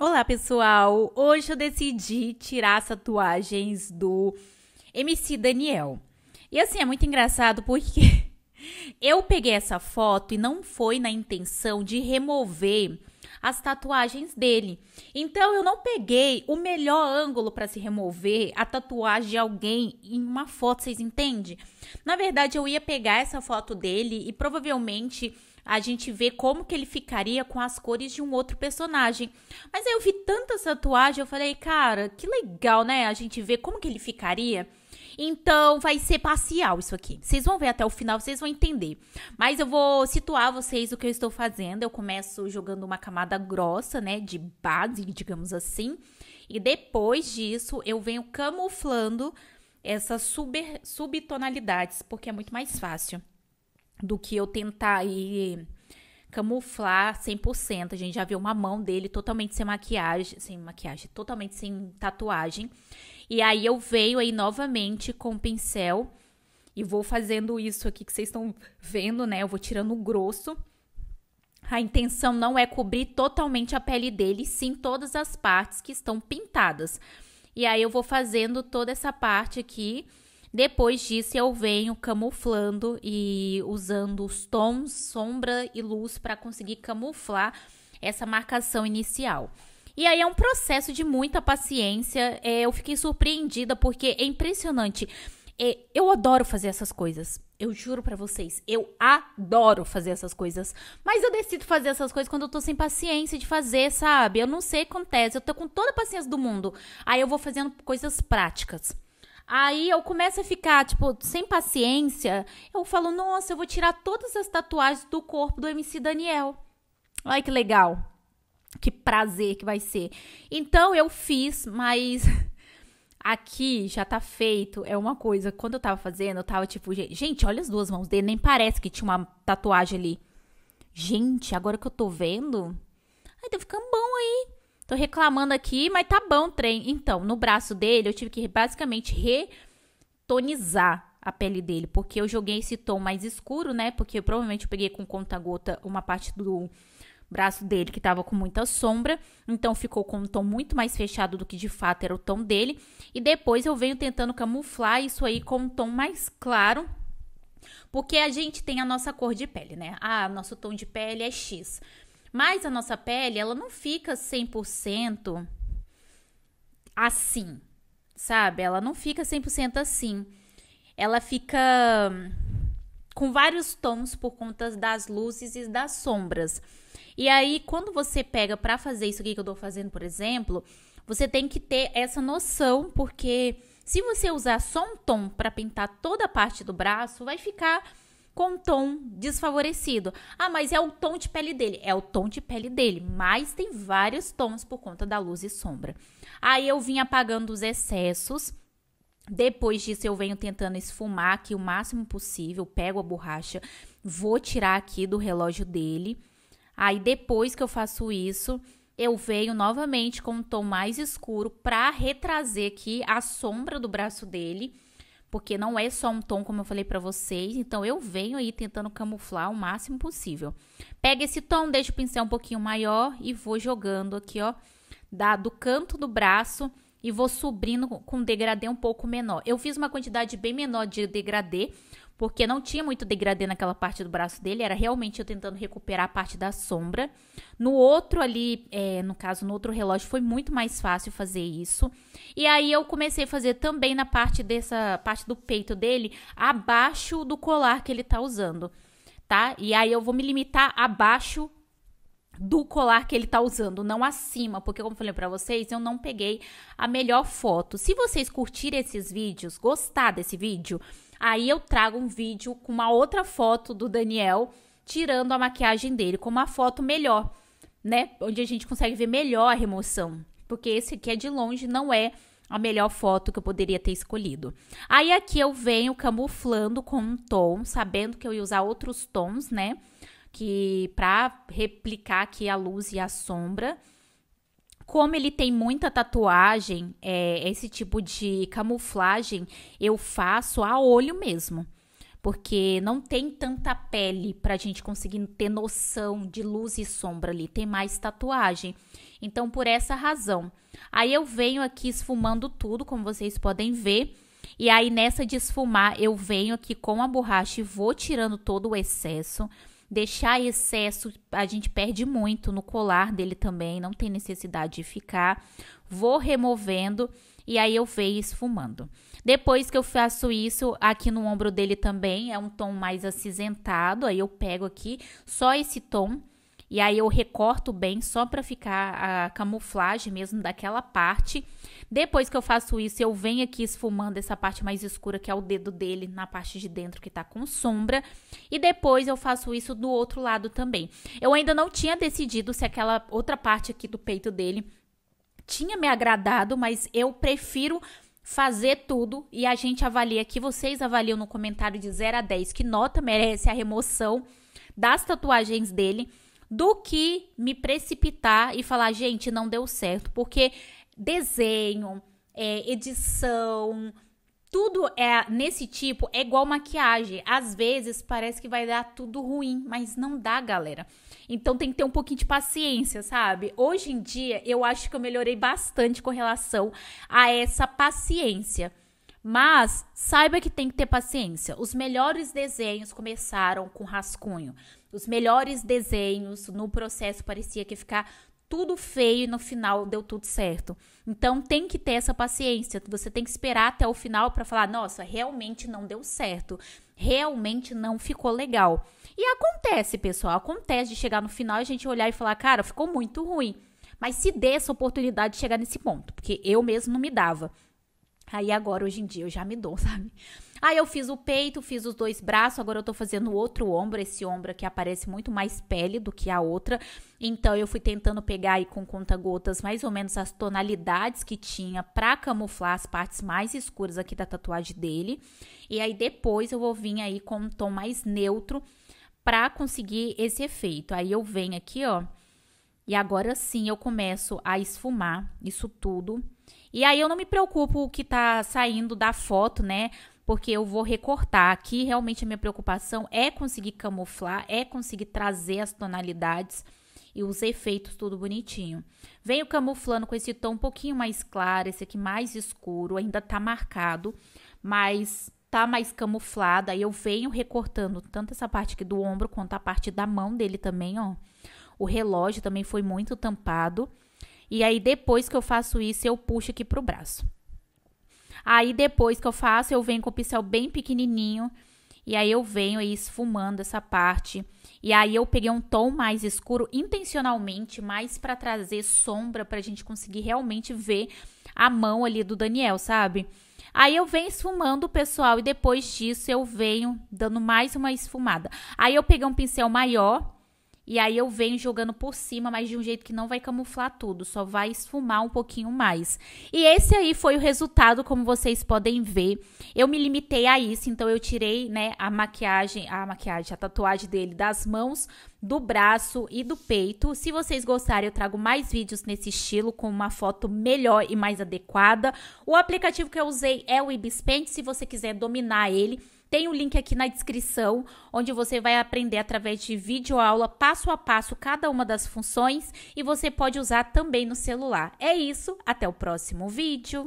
Olá, pessoal! Hoje eu decidi tirar as tatuagens do MC Daniel. E assim, é muito engraçado porque eu peguei essa foto e não foi na intenção de remover as tatuagens dele. Então eu não peguei o melhor ângulo para se remover a tatuagem de alguém em uma foto, vocês entendem? Na verdade, eu ia pegar essa foto dele e provavelmente a gente vê como que ele ficaria com as cores de um outro personagem. Mas aí eu vi tanta tatuagem, eu falei, cara, que legal, né? A gente vê como que ele ficaria. Então vai ser parcial isso aqui. Vocês vão ver até o final, vocês vão entender. Mas eu vou situar vocês o que eu estou fazendo. Eu começo jogando uma camada grossa, né, de base, digamos assim. E depois disso, eu venho camuflando essas sub subtonalidades, porque é muito mais fácil do que eu tentar aí camuflar 100%. A gente já viu uma mão dele totalmente sem maquiagem, sem maquiagem, totalmente sem tatuagem. E aí eu venho aí novamente com o pincel e vou fazendo isso aqui que vocês estão vendo, né? Eu vou tirando o grosso. A intenção não é cobrir totalmente a pele dele, sim todas as partes que estão pintadas. E aí eu vou fazendo toda essa parte aqui depois disso, eu venho camuflando e usando os tons, sombra e luz para conseguir camuflar essa marcação inicial. E aí é um processo de muita paciência. É, eu fiquei surpreendida porque é impressionante. É, eu adoro fazer essas coisas. Eu juro para vocês, eu adoro fazer essas coisas. Mas eu decido fazer essas coisas quando eu tô sem paciência de fazer, sabe? Eu não sei o que acontece. Eu tô com toda a paciência do mundo. Aí eu vou fazendo coisas práticas. Aí eu começo a ficar, tipo, sem paciência. Eu falo, nossa, eu vou tirar todas as tatuagens do corpo do MC Daniel. Olha que legal. Que prazer que vai ser. Então eu fiz, mas aqui já tá feito. É uma coisa. Quando eu tava fazendo, eu tava tipo, gente, olha as duas mãos dele. Nem parece que tinha uma tatuagem ali. Gente, agora que eu tô vendo. Ai, tá ficando bom aí. Tô reclamando aqui, mas tá bom o trem. Então, no braço dele, eu tive que basicamente retonizar a pele dele, porque eu joguei esse tom mais escuro, né? Porque provavelmente eu peguei com conta-gota uma parte do braço dele que tava com muita sombra, então ficou com um tom muito mais fechado do que de fato era o tom dele. E depois eu venho tentando camuflar isso aí com um tom mais claro, porque a gente tem a nossa cor de pele, né? Ah, nosso tom de pele é X. Mas a nossa pele, ela não fica 100% assim, sabe? Ela não fica 100% assim. Ela fica com vários tons por conta das luzes e das sombras. E aí, quando você pega para fazer isso aqui que eu tô fazendo, por exemplo, você tem que ter essa noção, porque se você usar só um tom para pintar toda a parte do braço, vai ficar com tom desfavorecido. Ah, mas é o tom de pele dele. É o tom de pele dele, mas tem vários tons por conta da luz e sombra. Aí eu vim apagando os excessos. Depois disso, eu venho tentando esfumar aqui o máximo possível. Pego a borracha, vou tirar aqui do relógio dele. Aí, depois que eu faço isso, eu venho novamente com um tom mais escuro para retrazer aqui a sombra do braço dele porque não é só um tom, como eu falei para vocês. Então, eu venho aí tentando camuflar o máximo possível. Pega esse tom, deixa o pincel um pouquinho maior e vou jogando aqui, ó, da, do canto do braço e vou subindo com degradê um pouco menor. Eu fiz uma quantidade bem menor de degradê, porque não tinha muito degradê naquela parte do braço dele, era realmente eu tentando recuperar a parte da sombra. No outro ali, é, no caso, no outro relógio, foi muito mais fácil fazer isso. E aí eu comecei a fazer também na parte dessa parte do peito dele, abaixo do colar que ele tá usando, tá? E aí eu vou me limitar abaixo do colar que ele tá usando, não acima, porque como eu falei para vocês, eu não peguei a melhor foto. Se vocês curtirem esses vídeos, gostar desse vídeo, Aí eu trago um vídeo com uma outra foto do Daniel tirando a maquiagem dele, com uma foto melhor, né? Onde a gente consegue ver melhor a remoção. Porque esse aqui é de longe, não é a melhor foto que eu poderia ter escolhido. Aí aqui eu venho camuflando com um tom, sabendo que eu ia usar outros tons, né? Que para replicar aqui a luz e a sombra como ele tem muita tatuagem, é, esse tipo de camuflagem eu faço a olho mesmo. porque não tem tanta pele pra gente conseguir ter noção de luz e sombra ali, tem mais tatuagem. Então, por essa razão. Aí eu venho aqui esfumando tudo, como vocês podem ver. E aí, nessa de esfumar, eu venho aqui com a borracha e vou tirando todo o excesso. Deixar excesso, a gente perde muito no colar dele também, não tem necessidade de ficar. Vou removendo e aí eu venho esfumando. Depois que eu faço isso, aqui no ombro dele também é um tom mais acinzentado, aí eu pego aqui só esse tom e aí eu recorto bem só para ficar a camuflagem mesmo daquela parte. Depois que eu faço isso, eu venho aqui esfumando essa parte mais escura, que é o dedo dele, na parte de dentro que tá com sombra. E depois eu faço isso do outro lado também. Eu ainda não tinha decidido se aquela outra parte aqui do peito dele tinha me agradado, mas eu prefiro fazer tudo e a gente avalia aqui, vocês avaliam no comentário de 0 a 10 que nota merece a remoção das tatuagens dele do que me precipitar e falar, gente, não deu certo. Porque desenho, é, edição, tudo é nesse tipo é igual maquiagem. Às vezes parece que vai dar tudo ruim, mas não dá, galera. Então tem que ter um pouquinho de paciência, sabe? Hoje em dia eu acho que eu melhorei bastante com relação a essa paciência. Mas saiba que tem que ter paciência. Os melhores desenhos começaram com rascunho. Os melhores desenhos no processo parecia que ia ficar tudo feio e no final deu tudo certo. Então tem que ter essa paciência. Você tem que esperar até o final para falar: "Nossa, realmente não deu certo. Realmente não ficou legal". E acontece, pessoal, acontece de chegar no final e a gente olhar e falar: "Cara, ficou muito ruim". Mas se dê essa oportunidade de chegar nesse ponto, porque eu mesmo não me dava. Aí agora, hoje em dia, eu já me dou, sabe? Aí eu fiz o peito, fiz os dois braços, agora eu tô fazendo o outro ombro, esse ombro aqui aparece muito mais pele do que a outra. Então eu fui tentando pegar aí com conta-gotas mais ou menos as tonalidades que tinha pra camuflar as partes mais escuras aqui da tatuagem dele. E aí depois eu vou vir aí com um tom mais neutro pra conseguir esse efeito. Aí eu venho aqui, ó, e agora sim eu começo a esfumar isso tudo. E aí eu não me preocupo o que tá saindo da foto, né? Porque eu vou recortar. Aqui realmente a minha preocupação é conseguir camuflar, é conseguir trazer as tonalidades e os efeitos tudo bonitinho. Venho camuflando com esse tom um pouquinho mais claro, esse aqui mais escuro, ainda tá marcado, mas tá mais camuflado. Aí eu venho recortando tanto essa parte aqui do ombro quanto a parte da mão dele também, ó. O relógio também foi muito tampado. E aí, depois que eu faço isso, eu puxo aqui pro braço. Aí, depois que eu faço, eu venho com o pincel bem pequenininho. E aí, eu venho aí esfumando essa parte. E aí, eu peguei um tom mais escuro, intencionalmente, mais para trazer sombra, pra gente conseguir realmente ver a mão ali do Daniel, sabe? Aí eu venho esfumando, pessoal, e depois disso eu venho dando mais uma esfumada. Aí eu peguei um pincel maior e aí eu venho jogando por cima, mas de um jeito que não vai camuflar tudo, só vai esfumar um pouquinho mais. E esse aí foi o resultado, como vocês podem ver. Eu me limitei a isso, então eu tirei, né, a maquiagem, a maquiagem, a tatuagem dele das mãos, do braço e do peito. Se vocês gostarem, eu trago mais vídeos nesse estilo com uma foto melhor e mais adequada. O aplicativo que eu usei é o Ibispaint, se você quiser dominar ele, tem o um link aqui na descrição, onde você vai aprender através de vídeo aula, passo a passo, cada uma das funções e você pode usar também no celular. É isso, até o próximo vídeo.